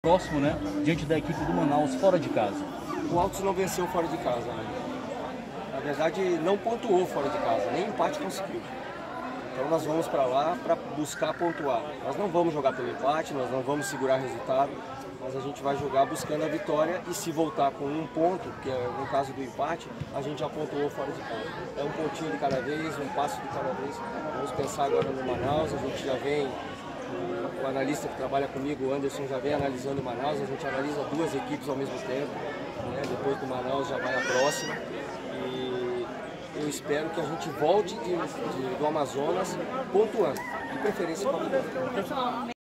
próximo, né? Diante da equipe do Manaus, fora de casa. O Altos não venceu fora de casa. Né? Na verdade, não pontuou fora de casa, nem empate conseguiu. Então nós vamos para lá para buscar pontuar. Nós não vamos jogar pelo empate, nós não vamos segurar resultado, mas a gente vai jogar buscando a vitória e se voltar com um ponto, que é no caso do empate, a gente já pontuou fora de casa. É um pontinho de cada vez, um passo de cada vez. Vamos pensar agora no Manaus, a gente já vem o analista que trabalha comigo, o Anderson, já vem analisando o Manaus, a gente analisa duas equipes ao mesmo tempo, né? depois do Manaus já vai a próxima. E eu espero que a gente volte de, de, do Amazonas pontuando, de preferência com a vitória.